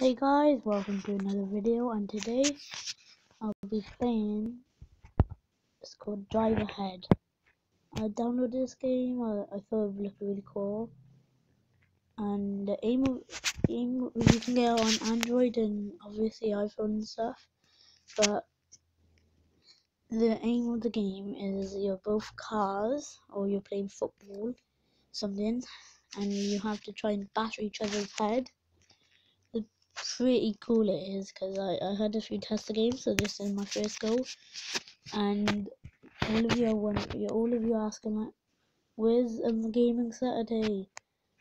Hey guys, welcome to another video and today I'll be playing, it's called Drive Ahead. I downloaded this game, I, I thought it looked really cool. And the aim of, aim, you can get on Android and obviously iPhone and stuff. But the aim of the game is you're both cars or you're playing football, something, and you have to try and batter each other's head pretty cool it is because I, I had a few tester games, so this is my first go. And all of you are wondering, all of you are asking like, where's um, gaming Saturday?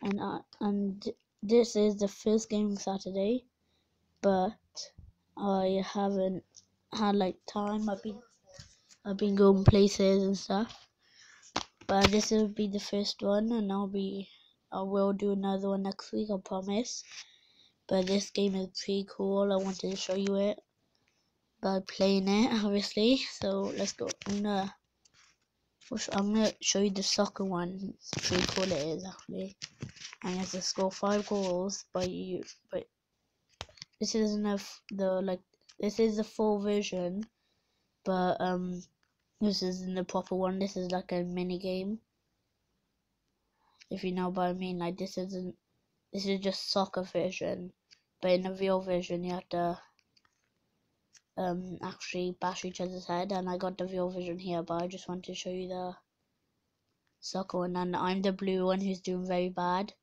And uh, and this is the first gaming Saturday, but I haven't had like time. I've been I've been going places and stuff, but this will be the first one, and I'll be I will do another one next week. I promise. But this game is pretty cool. I wanted to show you it by playing it, obviously. So let's go. I'm gonna, I'm gonna show you the soccer one. It's pretty cool it is actually. And you have to score five goals by you. But this isn't a the like this is the full version, but um this isn't the proper one. This is like a mini game. If you know what I mean, like this isn't. This is just soccer version but in the real version you have to um, actually bash each other's head and I got the real version here but I just wanted to show you the soccer one and I'm the blue one who's doing very bad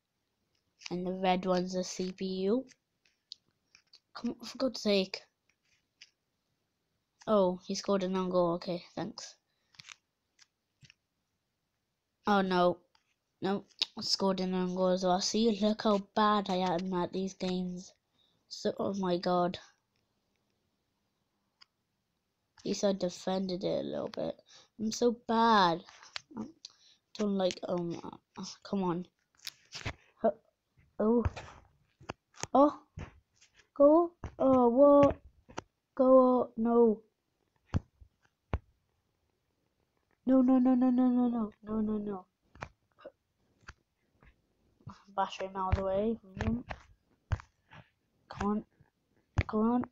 and the red one's a CPU come on, for God's sake. Oh he scored an own goal. Okay thanks. Oh no. No I scored an own goal as well. See look how bad I am at these games so, oh my god. At least I defended it a little bit. I'm so bad. I don't like, um, uh, come on. Oh. Oh. Go. Oh, what? Go. No. No, no, no, no, no, no, no, no, no, no. Bash him out of the way. Come on. Come on.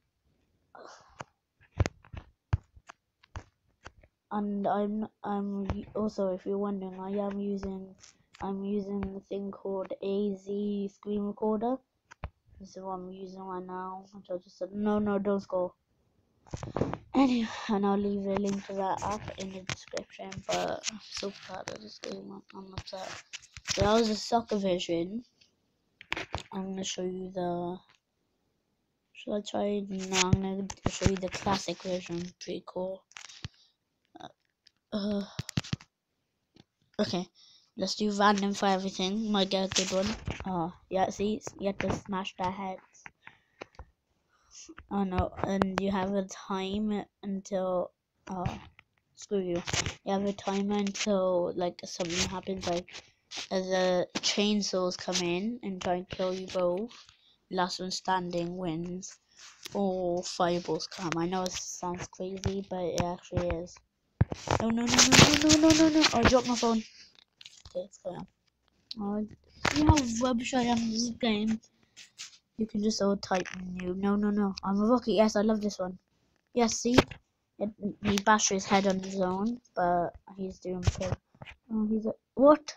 And I'm I'm also if you're wondering I am using I'm using a thing called AZ screen recorder. This is what I'm using right now. I just said no no don't score. Anyway, and I'll leave a link to that app in the description. But I'm so proud of this game. I'm upset. So that was the soccer version. I'm gonna show you the should I try? No, I'm gonna show you the classic version. Pretty cool. Uh, uh, okay, let's do random for everything. Might get a good one. Oh, yeah, see, you have to smash their heads. Oh no, and you have a time until. Oh, screw you. You have a timer until like something happens, like the chainsaws come in and try and kill you both last one standing wins or fireballs come. I know it sounds crazy, but it actually is. No, no, no, no, no, no, no, no, no! I dropped my phone. Okay, let's go. Oh, see how rubbish I am in this game? You can just all type new. No, no, no. I'm a rocket. Yes, I love this one. Yes, see? It, he bashed his head on his own, but he's doing okay. Oh, he's a... What?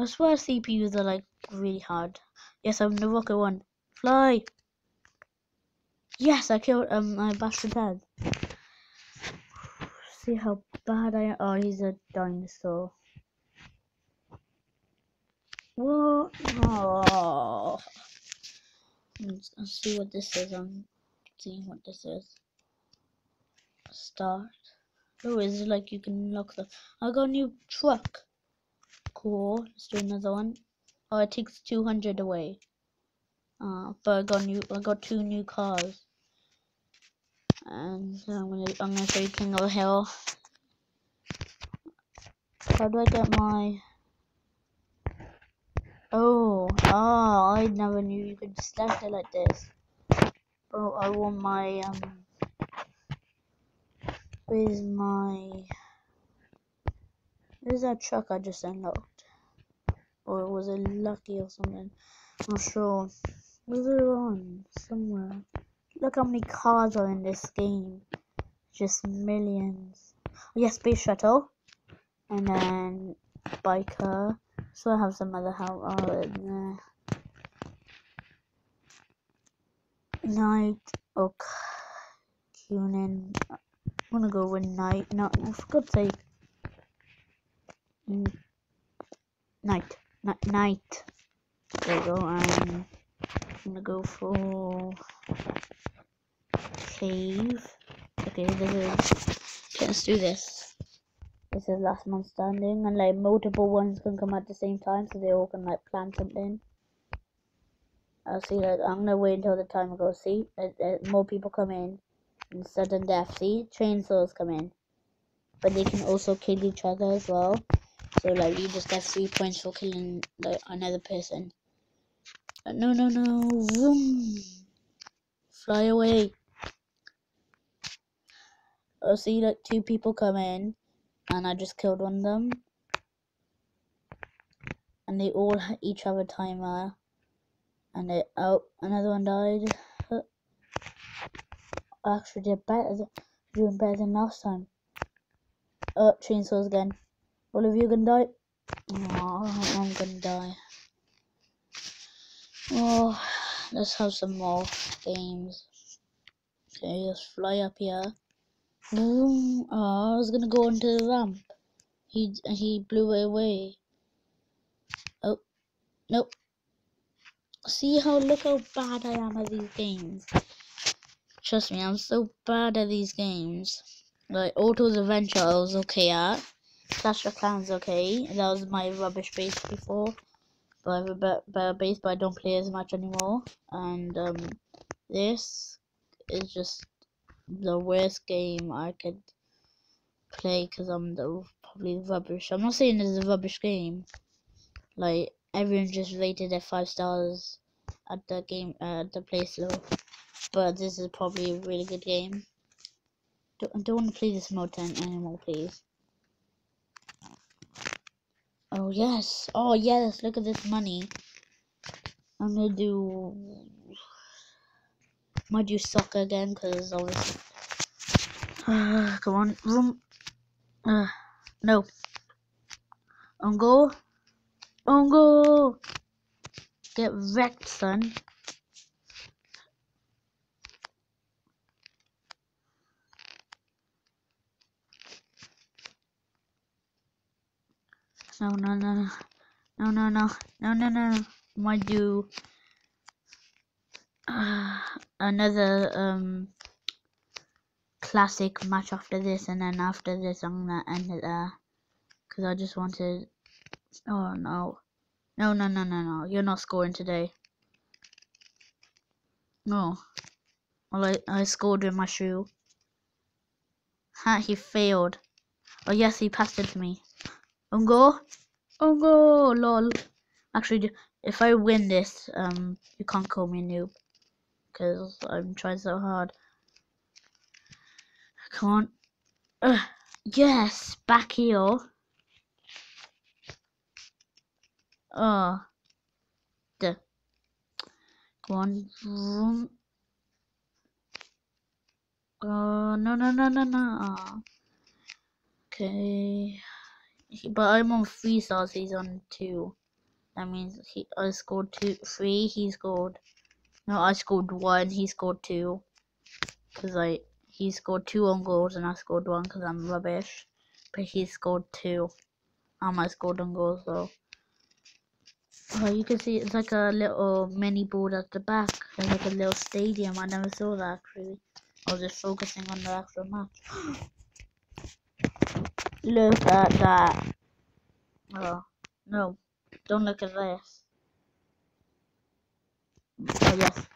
I swear CPUs are like really hard. Yes, I'm the rocket one. Fly! Yes, I killed um my bastard head. See how bad I am. Oh, he's a dinosaur. What? Oh. Let's, let's see what this is. I'm seeing what this is. Start. Oh, is it like you can unlock the... I got a new truck. Cool. Let's do another one. Oh, it takes 200 away. Uh, but I got new. I got two new cars. And I'm gonna I'm gonna you King of Hill. How do I get my? Oh, oh! I never knew you could select it like this. Oh, I want my um. Where's my? Where's that truck I just unlocked? Or was it lucky or something? I'm not sure. Where's it on? Somewhere. Look how many cars are in this game. Just millions. Oh, yeah, space shuttle. And then biker. So I have some other help oh, in there. Night. Okay. Cunin. I'm gonna go with night. No, for God's sake. Night. Night. There we go. I'm gonna go for cave. Okay, this is. let's do this. This is last man standing, and like multiple ones can come at the same time, so they all can like plan something. I'll see. Like I'm gonna wait until the timer goes. See, uh, uh, more people come in, and sudden death. See, chainsaws come in, but they can also kill each other as well. So like you just get three points for killing like another person. Uh, no, no, no! Vroom. Fly away! I see like two people come in, and I just killed one of them. And they all each have a timer. And it oh another one died. I actually did better, doing better than last time. Oh, chainsaws again. All of you gonna die? Oh, I'm gonna die. Oh, let's have some more games. Okay, let's fly up here. Oh, I was gonna go onto the ramp. He he blew it away. Oh, nope. See how look how bad I am at these games. Trust me, I'm so bad at these games. Like Alto's Adventure, I was okay at. Clash of Clans okay. That was my rubbish base before. But I have a better base, but I don't play as much anymore. And um, this is just the worst game I could play because I'm the probably rubbish. I'm not saying it's a rubbish game. Like everyone just rated it five stars at the game uh, at the play store. But this is probably a really good game. Don't, don't want to play this mode 10 anymore, please. Oh, yes. Oh, yes. Look at this money. I'm gonna do... Might do soccer again, because obviously... Uh, come on. Room. Uh, no. On go. On go. Get wrecked, son. No, no, no, no. No, no, no. No, no, no. Might do uh, another um classic match after this and then after this I'm gonna end it there. Because I just wanted oh no. No no no no no. You're not scoring today. No. Well I, I scored with my shoe. Ha he failed. Oh yes he passed it to me Ungo. Ungo. Lol. Actually, if I win this, um, you can't call me noob. Because I'm trying so hard. Come on. Uh, yes, back here. Oh. Duh. Go on. Vroom. Oh, no, no, no, no, no. Okay but I'm on three stars. He's on two. That means he I scored two, three. He scored. No, I scored one. He scored two. Cause I he scored two on goals and I scored one because I'm rubbish. But he scored two. And I scored on goals though. Oh, you can see it's like a little mini board at the back. It's like a little stadium. I never saw that actually. I was just focusing on the actual match. Look at that. Oh, no. Don't look at this. Oh, yes.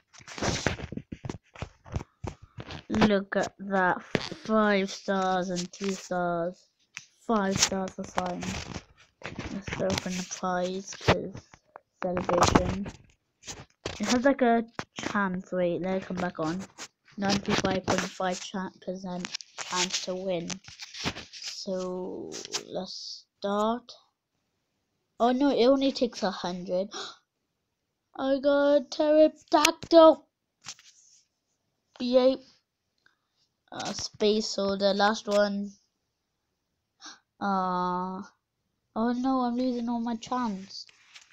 Look at that. Five stars and two stars. Five stars assigned. Let's open the prize, because celebration. It has like a chance, wait, let it come back on. 95.5% chance to win. So let's start. Oh no, it only takes a hundred. I got pterodactyl. Yay. Uh, space. So the last one. Uh. Oh no, I'm losing all my chance.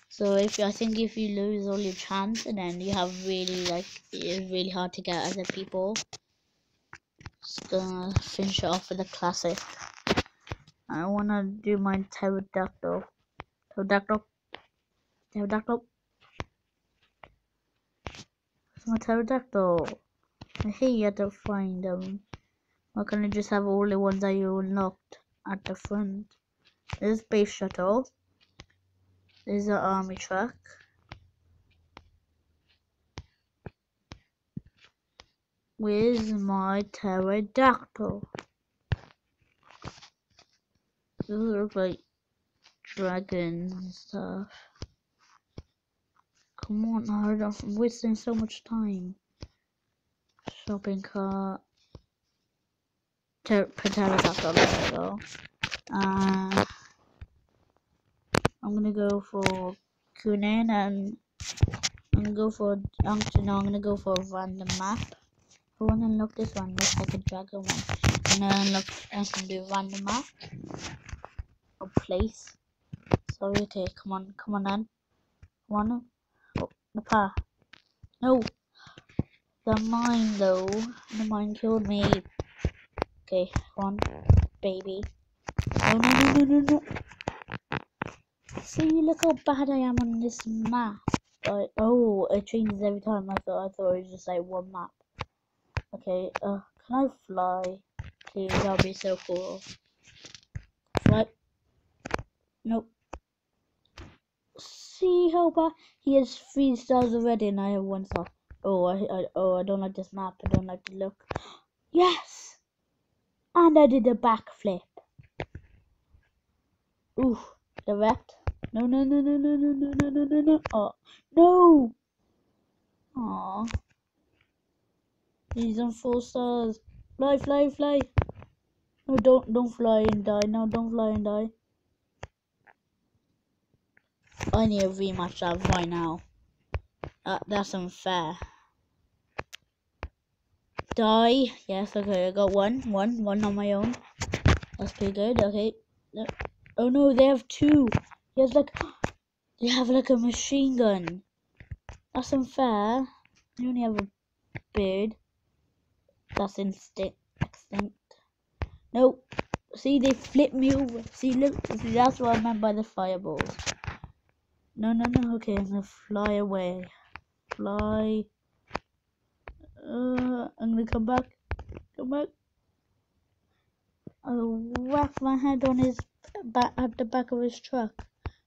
So if I think if you lose all your chance, and then you have really like it's really hard to get other people. Just gonna finish it off with a classic. I wanna do my pterodactyl. Pterodactyl. Pterodactyl. It's my pterodactyl. I hate you have to find them. Um, why can't I just have the ones that you unlocked at the front? There's space shuttle. There's an army truck. Where's my pterodactyl? Those look like dragons and stuff. Come on, hard! I'm wasting so much time. Shopping cart. Pterodactyl, there we go. Uh, I'm gonna go for Kunin and I'm gonna go for actually I'm gonna go for a random map. I wanna unlock this one, looks like a dragon one. And then unlock I can do random map or place. So okay, come on, come on then. Come on. Oh, oh the path. No. The mine though. The mine killed me. Okay, come on, baby. Oh no no no no no. See, look how bad I am on this map. Like, oh, it changes every time. I thought I thought it was just like one map. Okay, uh, can I fly? Please, that'll be so cool. Fly. Nope. See bad he has three stars already, and I have one star. Oh, I, I, oh, I don't like this map. I don't like the look. Yes, and I did a backflip. Ooh, direct. No, no, no, no, no, no, no, no, no, no, no. Oh, no. Aw. He's on four stars. Fly, fly, fly. No, don't, don't fly and die. No, don't fly and die. I need a rematch that right now. That's unfair. Die. Yes, okay, I got one. One. One on my own. That's pretty good. Okay. Oh no, they have two. He has like, they have like a machine gun. That's unfair. You only have a bird. That's instinct. Extinct. No. See, they flip me over. See, look. See, that's what I meant by the fireballs. No, no, no. Okay, I'm gonna fly away. Fly. Uh, I'm gonna come back. Come back. I'll whack my head on his back at the back of his truck.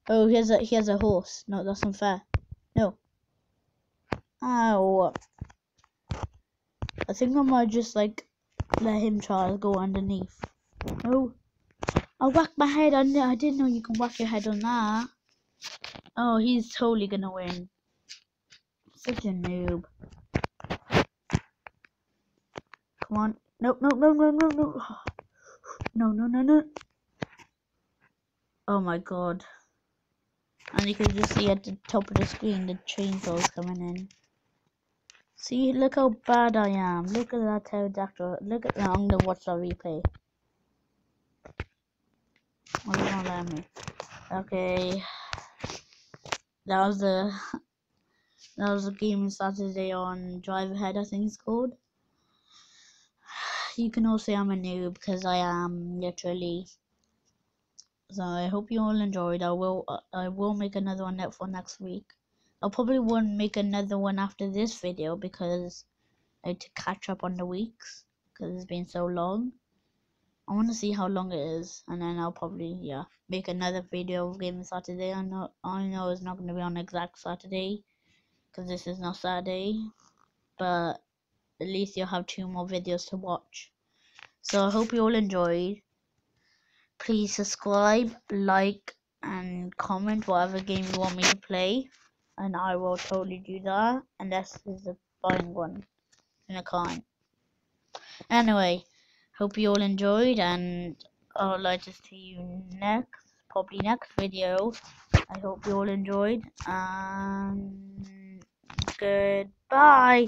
Oh, he has a he has a horse. No, that's unfair. No. Ow. I think I might just like let him try to go underneath. Oh, I whacked my head on there. I didn't know you can whack your head on that. Oh, he's totally gonna win. Such a noob. Come on. No, nope, no, no, no, no. No, no, no, no. Oh my god. And you can just see at the top of the screen the chainsaws coming in. See, look how bad I am. Look at that pterodactyl. Look at that. I'm gonna watch the replay. Oh, they don't let me. Okay. That was the that was the game Saturday on Drive Ahead, I think it's called. You can also say I'm a noob because I am literally so I hope you all enjoyed. I will I will make another one for next week. I probably won't make another one after this video because I need to catch up on the weeks because it's been so long. I want to see how long it is, and then I'll probably yeah make another video of Gaming Saturday. I know I know it's not going to be on exact Saturday because this is not Saturday, but at least you'll have two more videos to watch. So I hope you all enjoyed please subscribe like and comment whatever game you want me to play and I will totally do that unless there's a buying one and I can't anyway hope you all enjoyed and I'd like to see you next probably next video I hope you all enjoyed and Goodbye.